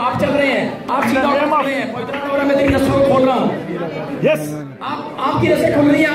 आप चल रहे हैं। आप सीधा रहे हैं। मैं तेरी नसों को खोल रहा हूँ। यस आप आपकी नसें खुल रही है?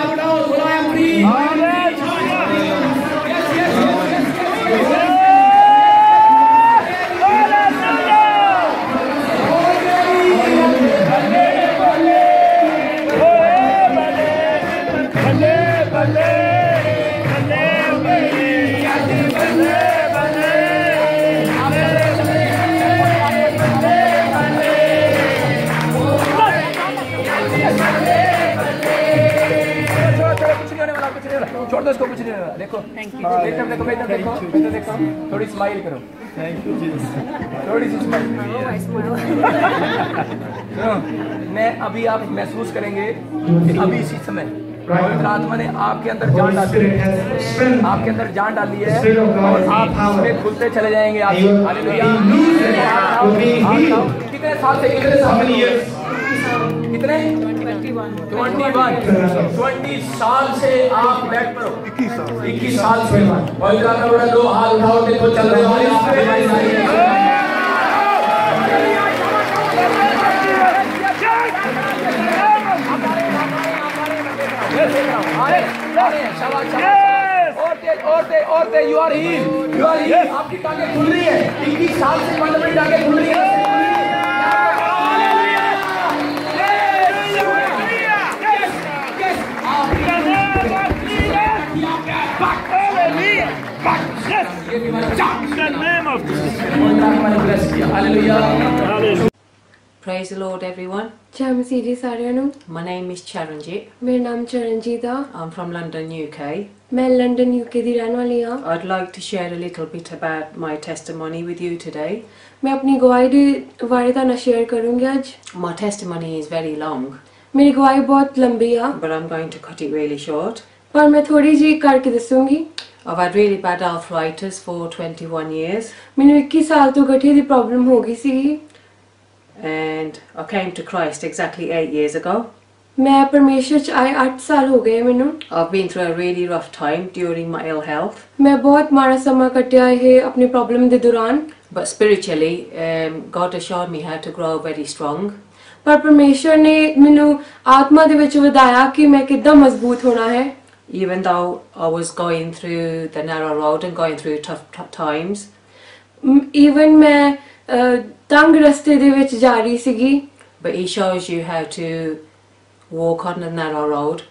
कुछ नहीं नहीं छोड़ दो इसको कुछ नहीं वाला देखो। देखो देखो बेटा देखो बेटा देखो। थोड़ी स्माइल करो। थैंक यू थोड़ी सी स्माइल मैं अभी आप महसूस करेंगे कि अभी इसी समय पवित्र आत्मा ने आपके अंदर जान डाली है। आपके अंदर जान डाली है। और आप इसमें खुलते चले जाएँगे आप। कितने साल से कितने साल कितने? ट्वेंटी वन ट्वेंटी साल से आप बेड पर हो। इक्कीस साल से। पवित्र आत्मा बोला दो हाथ उठाओ देखो चल रहे हो। और और और तेज you are heal you are heal आपकी टांगे खुल रही है। इक्कीस साल से बंद में टांगे खुल रही है। Praise the Lord, everyone. My name is Charanjit. My name Charanjit. I'm from London, UK. मैं London I'd like to share a little bit about my testimony with you today. मैं अपनी दे शेयर करूंगी आज My testimony is very long, मेरी गवाही बहुत लंबी but I'm going to cut it really short. पर मैं थोड़ी जी I've had really bad arthritis for 21 years, ਮੈਨੂੰ 21 ਸਾਲ ਤੋਂ ਗਠੀਏ ਦੀ ਪ੍ਰੋਬਲਮ ਹੋ ਗਈ ਸੀ and I came to Christ exactly eight years ago. ਮੈਂ ਪਰਮੇਸ਼ਰ ਚ ਆਏ 8 ਸਾਲ ਹੋ ਗਏ ਮੈਨੂੰ I've been through a really rough time during my ill health, ਮੈਂ ਬਹੁਤ ਮਾੜਾ ਸਮਾਂ ਕੱਟਿਆ ਇਹ ਆਪਣੀ ਪ੍ਰੋਬਲਮ ਦੇ ਦੌਰਾਨ but spiritually, um, God has shown me how to grow very strong. ਪਰ ਪਰਮੇਸ਼ਰ ਨੇ ਮੈਨੂੰ ਆਤਮਾ ਦੇ ਵਿੱਚ ਵਧਾਇਆ ਕਿ ਮੈਂ ਕਿੱਦਾਂ ਮਜ਼ਬੂਤ ਹੋਣਾ ਹੈ even though I was going through the narrow road and going through tough times. Even my tongue uh, rested with Jari Sigi. But he shows you how to walk on the narrow road.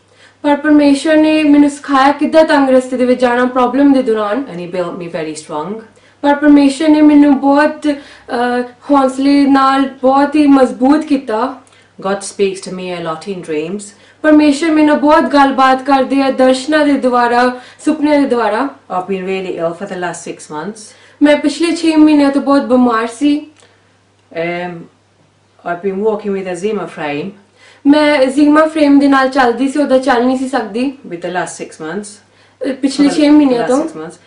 But Parmeshar ne minus kaya kida tongue Jana problem the Duran. And he built me very strong. But Parmeshar ne minu both uh, Honsley Nal both he must kita. God speaks to me a lot in dreams. ਪਰਮੇਸ਼ਰ ਮੈਨੂੰ ਬਹੁਤ ਗੱਲਬਾਤ ਕਰਦੇ ਆ ਦਰਸ਼ਨਾਂ ਦੇ ਦੁਆਰਾ ਸੁਪਨਿਆਂ ਦੇ ਦੁਆਰਾ I've been really ill for the last six months. ਮੈਂ ਪਿਛਲੇ 6 ਮਹੀਨਿਆਂ ਤੋਂ ਬਹੁਤ ਬਿਮਾਰ ਸੀ Um, I've been walking with a Zimmer frame ਮੈਂ ਜ਼ੀਮਾ ਫਰੇਮ ਦੇ ਨਾਲ ਚੱਲਦੀ ਸੀ ਉਹਦਾ ਚੱਲ ਨਹੀਂ ਸੀ ਸਕਦੀ with the last six months. ਅਹ, ਪਿਛਲੇ For 6 the ਮਹੀਨਿਆਂ last ਤੋਂ six months.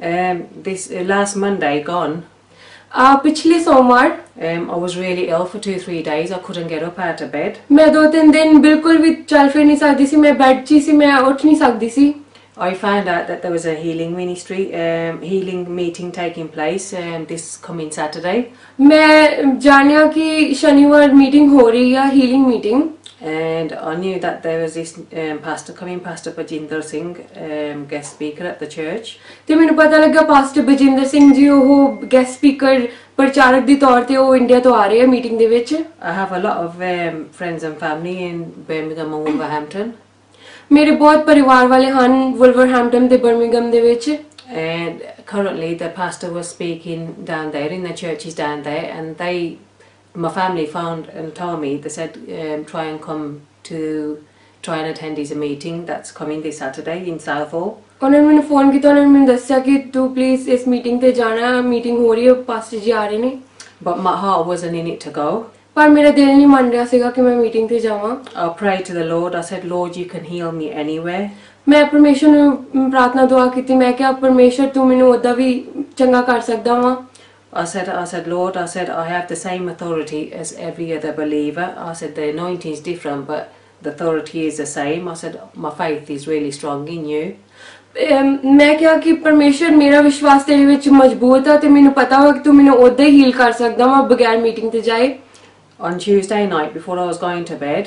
Um, this uh, last Monday gone, पिछले सोमवार um, I was really ill for two three days. I couldn't get up out of bed. मैं दो तीन दिन बिल्कुल भी चल फिर नहीं सकती सी मैं बैठ जी सी मैं उठ नहीं सकती सी I found out that there was a healing ministry um, healing meeting taking place um, this coming Saturday मैं जानिया कि शनिवार मीटिंग हो रही है healing meeting And I knew that there was this um, pastor coming, Pastor Bajinder Singh, um, guest speaker at the church. ਤੇ ਮੈਨੂੰ ਪਤਾ ਲੱਗਾ ਪਾਸਟਰ ਬਜਿੰਦਰ ਸਿੰਘ ਜੀ ਉਹ ਗੈਸਟ ਸਪੀਕਰ ਪ੍ਰਚਾਰਕ ਦੇ ਤੌਰ ਤੇ ਉਹ ਇੰਡੀਆ ਤੋਂ ਆ ਰਹੇ ਆ ਮੀਟਿੰਗ ਦੇ ਵਿੱਚ I have a lot of um, friends and family in Birmingham and Wolverhampton. ਮੇਰੇ ਬਹੁਤ ਪਰਿਵਾਰ ਵਾਲੇ ਹਨ ਵੁਲਵਰਹੈਂਪਟਨ ਤੇ ਬਰਮਿੰਗਮ ਦੇ ਵਿੱਚ And currently, the pastor was speaking down there in the churches down there, and they, my family found and told me, they said, um, try and come to, try and attend this meeting that's coming this Saturday in Southall. उन्होंने मैंने phone किया उन्होंने मैंने दस्या कि तू please इस meeting पे जाना मीटिंग हो रही है पास्टर जी आ रहे ने But my heart wasn't in it to go. ਪਰ ਮੇਰਾ ਦਿਲ ਨਹੀਂ ਮੰਨ ਰਿਹਾ ਸੀਗਾ ਕਿ ਮੈਂ ਮੀਟਿੰਗ ਤੇ ਜਾਵਾਂ I prayed to the Lord. I said, Lord, you can heal me anywhere. ਮੈਂ Parmeshar. ਨੂੰ ਪ੍ਰਾਰਥਨਾ ਦੁਆ ਕੀਤੀ ਮੈਂ ਕਿਹਾ ਪਰਮੇਸ਼ਰ ਤੂੰ ਮੈਨੂੰ ਉਦਾਂ ਵੀ ਚੰਗਾ ਕਰ ਸਕਦਾ ਵਾਂ I said, I said, Lord, I said, I have the same authority as every other believer. I said, the anointing is different, but the authority is the same. I said, my faith is really strong in you. ਅਮ, ਮੈਂ ਕਿਹਾ ਕਿ ਪਰਮੇਸ਼ਰ ਮੇਰਾ ਵਿਸ਼ਵਾਸ ਤੇਰੇ ਵਿੱਚ ਮਜ਼ਬੂਤ ਆ ਤੇ ਮੈਨੂੰ ਪਤਾ ਵਾ ਕਿ ਤੂੰ ਮੈਨੂੰ ਉਦਾਂ ਹੀ ਹੀਲ ਕਰ ਸਕਦਾ ਵਾ ਬਗੈਰ ਮੀਟਿੰਗ ਤੇ ਜਾਏ On Tuesday night, before I was going to bed,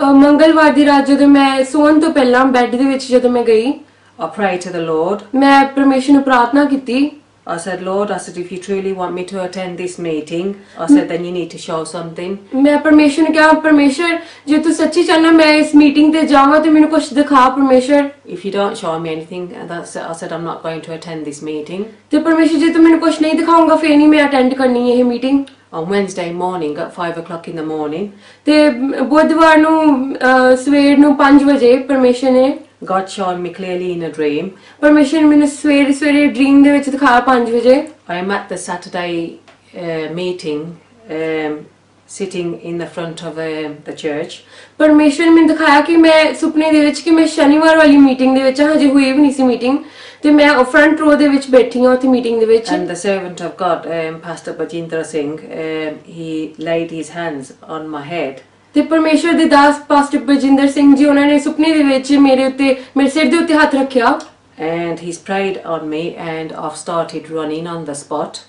ਅ, ਮੰਗਲਵਾਰ ਦੀ ਰਾਤ ਜਦੋਂ ਮੈਂ ਸੌਣ ਤੋਂ ਪਹਿਲਾਂ ਬੈੱਡ ਦੇ ਵਿੱਚ ਜਦੋਂ ਮੈਂ ਗਈ I prayed to the Lord. ਮੈਂ ਪਰਮੇਸ਼ਰ ਨੂੰ ਪ੍ਰਾਰਥਨਾ ਕੀਤੀ I said, Lord, I said, if you truly want me to attend this meeting, I said, then you need to show something. ਮੈਂ ਪਰਮੇਸ਼ਰ ਨੂੰ ਕਿਹਾ ਪਰਮੇਸ਼ਰ ਜੇ ਤੂੰ ਸੱਚੀ ਚਾਹਨਾ ਮੈਂ ਇਸ ਮੀਟਿੰਗ ਤੇ ਜਾਵਾਂ ਤੇ ਮੈਨੂੰ ਕੁਝ ਦਿਖਾ ਪਰਮੇਸ਼ਰ If you don't show me anything, and that's it, I said, I'm not going to attend this meeting. ਤੇ ਪਰਮੇਸ਼ਰ ਜੇ ਤੂੰ ਮੈਨੂੰ ਕੁਝ ਨਹੀਂ ਦਿਖਾਉਂਗਾ ਫੇਰ ਨਹੀਂ ਮੈਂ ਅਟੈਂਡ ਕਰਨੀ ਇਹ meeting On Wednesday morning at five o'clock in the morning, ਤੇ ਬੁੱਧਵਾਰ ਨੂੰ ਅ, ਸਵੇਰ ਨੂੰ 5 ਵਜੇ ਪਰਮੇਸ਼ਰ ਨੇ God showed me clearly in a dream. Parmeshar in a very, very dream de vich dikhaya 5 baje. I'm at the Saturday uh, meeting um, sitting in the front of um, the church. Parmeshar in dikhaya ki main supne de vich ki main shanivar wali meeting de vich haje hui bhi nahi si meeting. Te main front row de vich baithi ha uthe meeting de vich. And the servant of God, um, Pastor Bajinder Singh, um, he laid his hands on my head. ਤੇ ਪਰਮੇਸ਼ਰ ਦੇ ਦਾਸ pastor Bajinder Singh ji ਉਹਨਾਂ ਨੇ ਸੁਪਨੇ ਦੇ ਵਿੱਚ ਮੇਰੇ ਉੱਤੇ ਮੇਰੇ ਸਿਰ ਦੇ ਉੱਤੇ ਹੱਥ ਰੱਖਿਆ And he's prayed on me, and I've started running on the spot.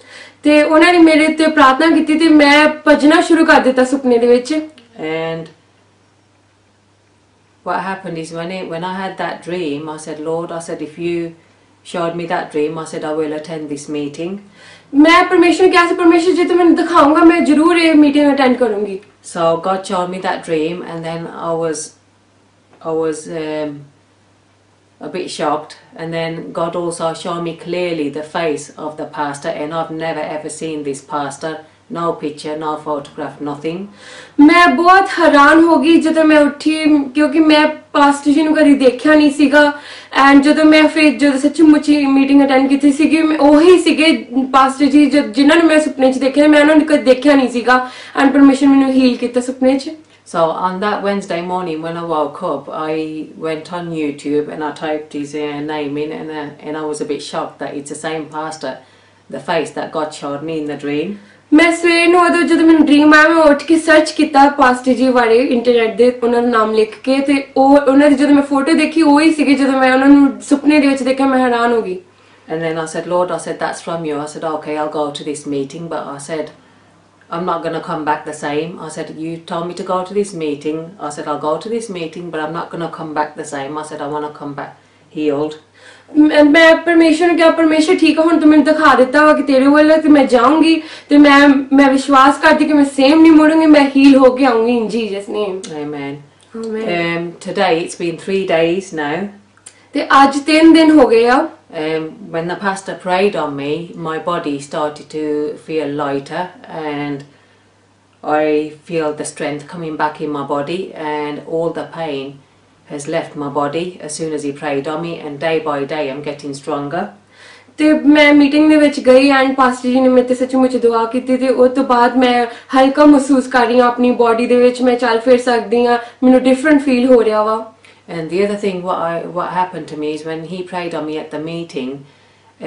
ਤੇ ਉਹਨਾਂ ਨੇ ਮੇਰੇ ਉੱਤੇ ਪ੍ਰਾਰਥਨਾ ਕੀਤੀ ਤੇ ਮੈਂ ਭਜਣਾ ਸ਼ੁਰੂ ਕਰ ਦਿੱਤਾ ਸੁਪਨੇ ਦੇ ਵਿੱਚ And what happened is when it, when I had that dream, I said, Lord, I said, if you showed me that dream, I said, I will attend this meeting. मैं परमेश्वर परमेश्वर जी दिखाऊंगा मैं जरूर ये मीटिंग अटेंड करूंगी। So god showed me that dream and then i was i was um, a bit shocked and then god also showed me clearly the face of the pastor and i've never ever seen this pastor No picture, no photograph, nothing. ਮੈਂ ਬਹੁਤ ਹੈਰਾਨ ਹੋ ਗਈ ਜਦੋਂ ਮੈਂ ਉੱਠੀ ਕਿਉਂਕਿ ਮੈਂ ਪਾਸਟਰ ਜੀ ਨੂੰ ਕਦੀ ਦੇਖਿਆ ਨਹੀਂ ਸੀਗਾ ਐਂਡ ਜਦੋਂ ਮੈਂ ਫਿਰ ਜਦੋਂ ਸੱਚੀ ਮੁੱਚੀ ਮੀਟਿੰਗ ਅਟੈਂਡ ਕੀਤੀ ਸੀਗੀ ਮੈਂ ਉਹੀ ਸੀਗੇ ਪਾਸਟਰ ਜੀ ਜੋ- ਜਿਨ੍ਹਾਂ ਨੂੰ ਮੈਂ ਸੁਪਨੇ 'ਚ ਦੇਖਿਆ ਮੈਂ ਉਹਨਾਂ ਨੂੰ ਕਦੇ ਦੇਖਿਆ ਨਹੀਂ ਸੀਗਾ ਐਂਡ ਪਰਮੇਸ਼ਰ ਮੈਨੂੰ ਹੀਲ ਕੀਤਾ ਸੁਪਨੇ 'ਚ So on that Wednesday morning when I woke up, I went on YouTube and I typed his uh, name in, and uh, and I was a bit shocked that it's the same pastor, the face that God showed me in the dream. ਮੈਂ ਸਵੇਰ ਨੂੰ ਉਦੋਂ ਜਦੋਂ ਮੈਨੂੰ dream ਆਇਆ ਮੈਂ ਉੱਠ ਕੇ search ਕੀਤਾ ਪਾਸਟਰ ਜੀ ਬਾਰੇ ਇੰਟਰਨੈਟ ਦੇ ਉਹਨਾਂ ਦਾ ਨਾਮ ਲਿਖ ਕੇ ਤੇ ਉਹ ਉਹਨਾਂ ਦੀ ਜਦੋਂ ਮੈਂ ਫੋਟੋ ਦੇਖੀ ਉਹ ਹੀ ਸੀਗੇ ਜਦੋਂ ਮੈਂ ਉਹਨਾਂ ਨੂੰ ਸੁਪਨੇ ਦੇ ਵਿੱਚ ਦੇਖਿਆ ਮੈਂ ਹੈਰਾਨ ਹੋ ਗਈ And then I said, Lord, I said that's from you. I said, okay, I'll go to this meeting, but I said, I'm not going to come back the same. I said, you told me to go to this meeting. I said, I'll go to this meeting, but I'm not going to come back the same. I said, I want to come back healed. ਮੈਂ ਮੈਂ ਪਰਮੇਸ਼ਰ ਨੂੰ ਕਿਹਾ ਪਰਮੇਸ਼ਰ ਠੀਕ ਆ ਹੁਣ ਤੂੰ ਮੈਨੂੰ ਦਿਖਾ ਦਿੱਤਾ ਵਾ ਕਿ ਤੇਰੇ ਵੱਲ ਹੈ ਤੇ ਮੈਂ ਜਾਊਂਗੀ ਤੇ ਮੈਂ ਮੈਂ ਵਿਸ਼ਵਾਸ ਕਰਦੀ ਕਿ ਮੈਂ ਸੇਮ ਨਹੀਂ ਮੁੜੂੰਗੀ ਮੈਂ ਹੀਲ ਹੋ ਕੇ ਆਉਂਗੀ in Jesus name Amen. Amen Um, today it's been three days now. ਤੇ ਅੱਜ 3 ਦਿਨ ਹੋ ਗਏ ਆ Um, when the pastor prayed on me, my body started to feel lighter and I feel the strength coming back in my body and all the pain has left my body as soon as he prayed on me and day by day I'm getting stronger. ਤੇ ਮੈਂ meeting ਦੇ ਵਿੱਚ ਗਈ and pastor ਜੀ ਨੇ ਮੇਰੇ ਤੇ ਸੱਚਮੁੱਚ ਦੁਆ ਕੀਤੀ ਤੇ ਉਸ ਤੋਂ ਬਾਅਦ ਮੈਂ ਹਲਕਾ ਮਹਿਸੂਸ ਕਰ ਰਹੀ ਹਾਂ ਆਪਣੀ ਬਾਡੀ ਦੇ ਵਿੱਚ ਮੈਂ ਚੱਲ ਫਿਰ ਸਕਦੀ ਹਾਂ ਮੈਨੂੰ ਡਿਫਰੈਂਟ ਫੀਲ ਹੋ ਰਿਹਾ ਵਾ And the other thing what I what happened to me is when he prayed on me at the meeting,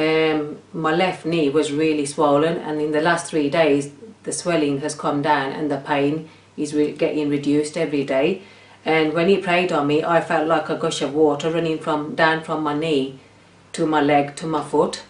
um, my left knee was really swollen and in the last three days the swelling has come down and the pain is re- getting reduced every day. And when he prayed on me, I felt like a gush of water running from down from my knee to my leg to my foot.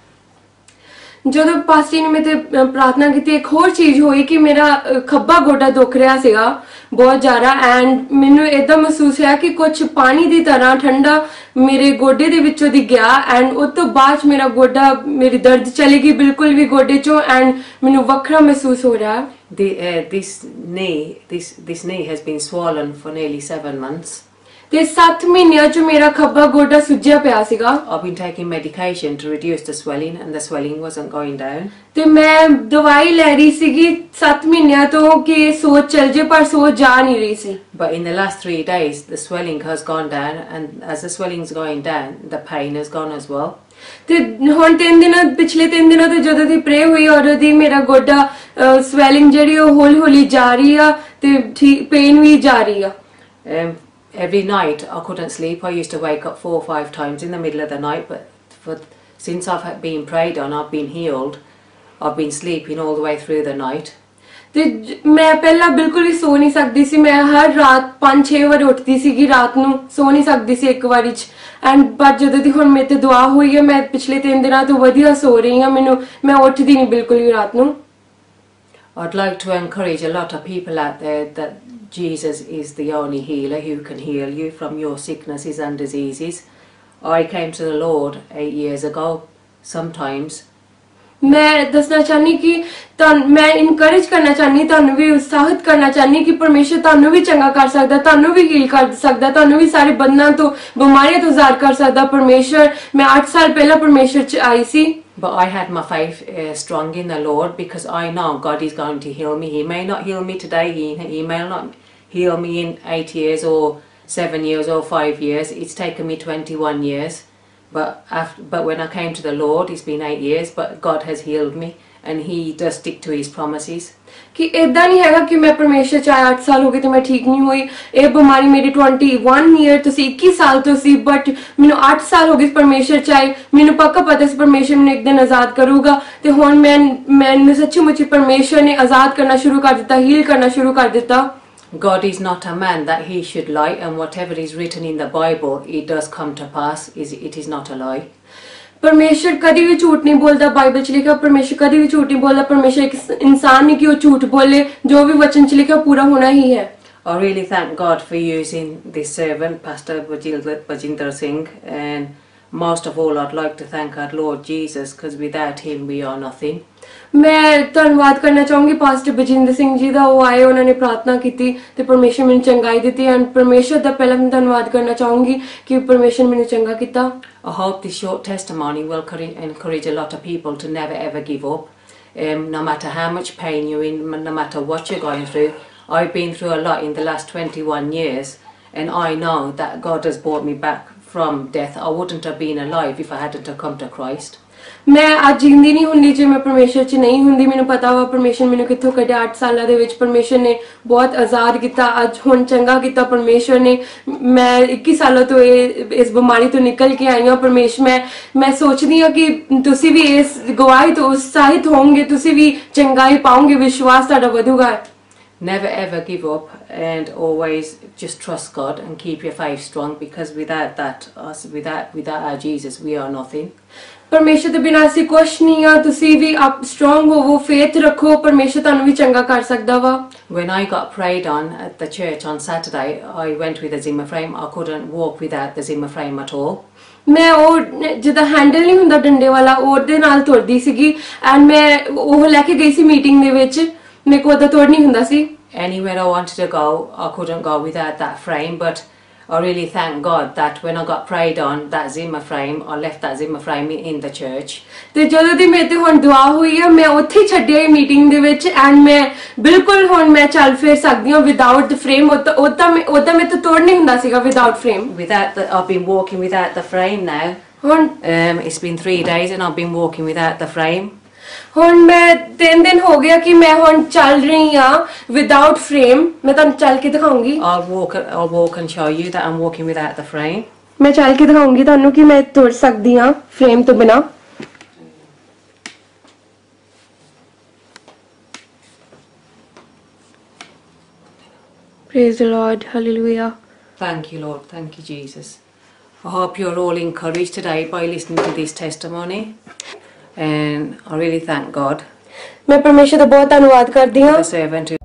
ਜਦੋਂ pastor ਨੇ ਮੇਰੇ ਤੇ ਪ੍ਰਾਰਥਨਾ ਕੀਤੀ ਇੱਕ ਹੋਰ ਚੀਜ਼ ਹੋਈ ਕਿ ਮੇਰਾ ਖੱਬਾ ਗੋਡਾ ਦੁਖ ਰਿਹਾ ਸੀਗਾ ਬਹੁਤ ਜ਼ਿਆਦਾ ਐਂਡ ਮੈਨੂੰ ਇਦਾਂ ਮਹਿਸੂਸ ਹੋਇਆ ਕਿ ਕੁਝ ਪਾਣੀ ਦੀ ਤਰ੍ਹਾਂ ਠੰਡਾ ਮੇਰੇ ਗੋਡੇ ਦੇ ਵਿੱਚੋਂ ਦੀ ਗਿਆ ਐਂਡ ਉਸ ਤੋਂ ਬਾਅਦ ਮੇਰਾ ਗੋਡਾ ਮੇਰੀ ਦਰਦ ਚਲੀ ਗਈ ਬਿਲਕੁਲ ਵੀ ਗੋਡੇ 'ਚੋਂ ਐਂਡ ਮੈਨੂੰ ਵੱਖਰਾ ਮਹਿਸੂਸ ਹੋ ਰਿਹਾ The, uh, this knee, this this knee has been swollen for nearly seven months. ਤੇ 7 ਮਹੀਨਿਆਂ 'ਚ ਮੇਰਾ ਖੱਬਾ ਗੋਡਾ ਸੁੱਜਿਆ ਪਿਆ ਸੀਗਾ I've been taking medication to reduce the swelling, and the swelling wasn't going down. ਤੇ ਮੈਂ ਦਵਾਈ ਲੈ ਰਹੀ ਸੀਗੀ 7 ਮਹੀਨਿਆਂ ਤੋਂ ਕਿ ਸੋਚ ਚੱਲ ਜੇ ਪਰ ਸੋਚ ਜਾ ਨਹੀਂ ਰਹੀ ਸੀ But in the last three days, the swelling has gone down, and as the swelling's going down, the pain has gone as well. ਤੇ ਹੁਣ ਤਿੰਨ ਦਿਨਾਂ ਪਿਛਲੇ ਤਿੰਨ ਦਿਨਾਂ ਤੋਂ ਜਦੋਂ ਦੀ ਪ੍ਰੇ ਹੋਈ ਔਰ ਦੀ ਮੇਰਾ ਗੋਡਾ ਸਵੈਲਿੰਗ ਜਿਹੜੀ ਉਹ ਹੌਲੀ ਹੌਲੀ ਜਾ ਰਹੀ ਆ ਤੇ ਠੀਕ ਪੇਨ ਵੀ ਜਾ ਰਹੀ ਆ Um, every night I couldn't sleep. I used to wake up four or five times in the middle of the night, but for, since I've had- been prayed on, I've been healed. I've been sleeping all the way through the night. ਤੇ ਜ- ਮੈਂ ਪਹਿਲਾਂ ਬਿਲਕੁਲ ਵੀ ਸੋ ਨਹੀਂ ਸਕਦੀ ਸੀ ਮੈਂ ਹਰ ਰਾਤ 5-6 ਵਾਰ ਉੱਠਦੀ ਸੀਗੀ ਰਾਤ ਨੂੰ ਸੋ ਨਹੀਂ ਸਕਦੀ ਸੀ ਇੱਕ ਵਾਰੀ ਚ ਐਂਡ ਪਰ ਜਦੋਂ ਦੀ ਹੁਣ ਮੇਰੇ ਤੇ ਦੁਆ ਹੋਈ ਹੈ ਮੈਂ ਪਿਛਲੇ 3 ਦਿਨਾਂ ਤੋਂ ਵਧੀਆ ਸੋ ਰਹੀ ਹਾਂ ਮੈਨੂੰ ਮੈਂ ਉੱਠਦੀ ਨਹੀਂ ਬਿਲਕੁਲ ਵੀ ਰਾਤ ਨੂੰ I'd like to encourage a lot of people out there that Jesus is the only healer who can heal you from your sicknesses and diseases. I came to the Lord eight years ago, sometimes, ਮੈਂ ਦੱਸਣਾ ਚਾਹਨੀ ਕਿ ਤੁਹਾਨੂੰ ਮੈਂ encourage ਕਰਨਾ ਚਾਹਨੀ ਤੁਹਾਨੂੰ ਵੀ ਉਤਸ਼ਾਹਿਤ ਕਰਨਾ ਚਾਹਨੀ ਕਿ ਪਰਮੇਸ਼ਰ ਤੁਹਾਨੂੰ ਵੀ ਚੰਗਾ ਕਰ ਸਕਦਾ ਤੁਹਾਨੂੰ ਵੀ ਹੀਲ ਕਰ ਸਕਦਾ ਤੁਹਾਨੂੰ ਵੀ ਸਾਰੇ ਬੰਧਨਾਂ ਤੋਂ ਬਿਮਾਰੀਆਂ ਤੋਂ ਆਜ਼ਾਦ ਕਰ ਸਕਦਾ ਪਰਮੇਸ਼ਰ ਮੈਂ 8 ਸਾਲ ਪਹਿਲਾਂ ਪਰਮੇਸ਼ਰ ਚ ਆਈ ਸੀ but I had my faith uh, strong in the Lord because I know God is going to heal me. He may not heal me today, He, he may not heal me in eight years or seven years or five years. It's taken me 21 years. But, after, but when I came to the Lord, it's been eight years, but God has healed me and He does stick to His promises. ਕਿ ਇਦਾਂ ਨਹੀਂ ਹੈਗਾ ਕਿ ਮੈਂ ਪਰਮੇਸ਼ਰ ਚ ਆਇਆ 8 ਸਾਲ ਹੋ ਗਏ ਤੇ ਮੈਂ ਠੀਕ ਨਹੀਂ ਹੋਈ ਇਹ ਬਿਮਾਰੀ ਮੇਰੀ 21 ਈਅਰ ਤੋਂ ਸੀ 21 ਸਾਲ ਤੋਂ ਸੀ ਬਟ ਮੈਨੂੰ 8 ਸਾਲ ਹੋ ਗਏ ਪਰਮੇਸ਼ਰ ਚ ਆਏ ਮੈਨੂੰ ਪੱਕਾ ਪਤਾ ਸੀ ਪਰਮੇਸ਼ਰ ਮੈਨੂੰ ਇੱਕ ਦਿਨ ਆਜ਼ਾਦ ਕਰੂਗਾ ਤੇ ਹੁਣ ਮੈਂ ਮੈਨੂੰ ਸੱਚੀ ਮੁੱਚੀ ਪਰਮੇਸ਼ਰ ਨੇ ਆਜ਼ਾਦ ਕਰਨਾ ਸ਼ੁਰੂ ਕਰ ਦਿੱਤਾ ਹੀਲ ਕਰਨਾ ਸ਼ੁਰੂ ਕਰ ਦਿੱਤਾ God is not a man that he should lie, and whatever is written in the Bible, it does come to pass. Is It is not a lie. ਪਰਮੇਸ਼ਰ ਕਦੀ ਵੀ ਝੂਠ ਨਹੀਂ ਬੋਲਦਾ ਬਾਈਬਲ ਚ ਲਿਖਿਆ ਪਰਮੇਸ਼ਰ ਕਦੀ ਵੀ ਝੂਠ ਨਹੀਂ ਬੋਲਦਾ ਪਰਮੇਸ਼ਰ ਇੱਕ ਇਨਸਾਨ ਨਹੀਂ ਕਿ ਉਹ ਝੂਠ ਬੋਲੇ ਜੋ ਵੀ ਵਚਨ ਚ ਲਿਖਿਆ ਪੂਰਾ ਹੋਣਾ ਹੀ ਹੈ I really thank God for using this servant, Pastor Bajil- Bajinder Singh, and most of all, I'd like to thank our Lord Jesus, because without Him we are nothing. ਮੈਂ ਧੰਨਵਾਦ ਕਰਨਾ ਚਾਹੂੰਗੀ ਪਾਸਟਰ ਬਜਿੰਦਰ ਸਿੰਘ ਜੀ ਦਾ ਉਹ ਆਏ ਉਹਨਾਂ ਨੇ ਪ੍ਰਾਰਥਨਾ ਕੀਤੀ ਤੇ ਪਰਮੇਸ਼ਰ ਮੈਨੂੰ ਚੰਗਾਈ ਦਿੱਤੀ ਐਂਡ ਪਰਮੇਸ਼ਰ ਦਾ ਪਹਿਲਾਂ ਮੈਂ ਧੰਨਵਾਦ ਕਰਨਾ ਚਾਹੂੰਗੀ ਕਿ ਪਰਮੇਸ਼ਰ ਮੈਨੂੰ ਚੰਗਾ ਕੀਤਾ I hope this short testimony will encourage- encourage a lot of people to never ever give up. Um, no matter how much pain you're in, no matter what you're going through. I've been through a lot in the last 21 years, and I know that God has brought me back from death. I wouldn't have been alive if I hadn't have come to Christ. ਮੈਂ ਅੱਜ ਜਿੰਦੀ ਨਹੀਂ ਹੁੰਦੀ ਜੇ ਮੈਂ ਪਰਮੇਸ਼ਰ 'ਚ ਨਹੀਂ ਹੁੰਦੀ ਮੈਨੂੰ ਪਤਾ ਵਾ ਪਰਮੇਸ਼ਰ ਮੈਨੂੰ ਕਿੱਥੋਂ ਕੱਢਿਆ 8 ਸਾਲਾਂ ਦੇ ਵਿੱਚ ਪਰਮੇਸ਼ਰ ਨੇ ਬਹੁਤ ਆਜ਼ਾਦ ਕੀਤਾ ਅੱਜ ਹੁਣ ਚੰਗਾ ਕੀਤਾ ਪਰਮੇਸ਼ਰ ਨੇ ਮੈਂ 21 ਸਾਲਾਂ ਤੋਂ ਇਹ ਇਸ ਬਿਮਾਰੀ ਤੋਂ ਨਿਕਲ ਕੇ ਆਈ ਹਾਂ ਪਰਮੇਸ਼ਰ ਮੈਂ ਮੈਂ ਸੋਚਦੀ ਹਾਂ ਕਿ ਤੁਸੀਂ ਵੀ ਇਸ ਗਵਾਹੀ ਤੋਂ ਉਤਸ਼ਾਹਿਤ ਹੋਵੋਗੇ ਤੁਸੀਂ ਵੀ ਚੰਗਾਈ ਪਾਓਗੇ ਵਿਸ਼ਵਾਸ ਤੁਹਾਡਾ ਵਧੂਗਾ Never ever give up, and always just trust God and keep your faith strong. Because without that, us without without our Jesus, we are nothing. ਪਰਮੇਸ਼ਰ ਦੇ ਬਿਨਾਂ ਅਸੀਂ ਕੁਛ ਨਹੀਂ ਆ ਤੁਸੀਂ ਵੀ ਆਪ ਸਟਰੋਂਗ ਹੋਵੋ ਫੇਥ ਰੱਖੋ ਪਰਮੇਸ਼ਰ ਤੁਹਾਨੂੰ ਵੀ ਚੰਗਾ ਕਰ ਸਕਦਾ ਵਾ When I got prayed on at the church on Saturday, I went with a Zimmer frame. I couldn't walk without the Zimmer frame at all. ਮੈਂ ਉਹ ਜਿਹਦਾ ਹੈਂਡਲ ਨਹੀਂ ਹੁੰਦਾ ਡੰਡੇ ਵਾਲਾ ਉਹਦੇ ਨਾਲ ਤੁਰਦੀ ਸੀਗੀ ਐਂਡ ਮੈਂ ਉਹ ਲੈ ਕੇ ਗਈ ਸੀ ਮੀਟਿੰਗ ਦੇ ਵਿੱਚ ਮੇਰੇ ਕੋਲ ਉਹਦਾ ਤੁਰ ਨਹੀਂ ਹੁੰਦਾ ਸੀ Anywhere I wanted to go, I couldn't go without that frame. But I really thank God that when I got prayed on that Zimmer frame, I left that Zimmer frame in in the church. ਤੇ ਜਦੋਂ ਦੀ ਮੇਰੇ ਤੇ ਹੁਣ ਦੁਆ ਹੋਈ ਆ ਮੈਂ ਉੱਥੇ ਹੀ ਛੱਡਿਆ ਇਹ ਮੀਟਿੰਗ ਦੇ ਵਿੱਚ ਐਂਡ ਮੈਂ ਬਿਲਕੁਲ ਹੁਣ ਮੈਂ ਚੱਲ ਫਿਰ ਸਕਦੀ ਹਾਂ ਵਿਦਆਊਟ ਦ ਫਰੇਮ ਉਹਦਾ ਮੈਂ ਉਹਦਾ ਮੇਰੇ ਤੋਂ ਤੁਰ ਨਹੀਂ ਹੁੰਦਾ ਸੀਗਾ without frame Without the, I've been walking without the frame now. ਹੁਣ Um, it's been three days and I've been walking without the frame. ਹੁਣ ਮੈਂ ਤਿੰਨ ਦਿਨ ਹੋ ਗਿਆ ਕਿ ਮੈਂ ਹੁਣ ਚੱਲ ਰਹੀ ਆ ਵਿਦਆਊਟ ਫਰੇਮ ਮੈਂ ਤੁਹਾਨੂੰ ਚੱਲ ਕੇ ਦਿਖਾਉਂਗੀ I'll walk. I'll walk and show you that I'm walking without the frame. ਮੈਂ ਚੱਲ ਕੇ ਦਿਖਾਉਂਗੀ ਤੁਹਾਨੂੰ ਕਿ ਮੈਂ ਤੁਰ ਸਕਦੀ ਆ ਫਰੇਮ ਤੋਂ ਬਿਨਾ Praise the Lord. Hallelujah. Thank you, Lord. Thank you, Jesus. I hope you're all encouraged today by listening to this testimony. and I really thank God. मैं परमेश्वर का बहुत धन्यवाद करती हूँ।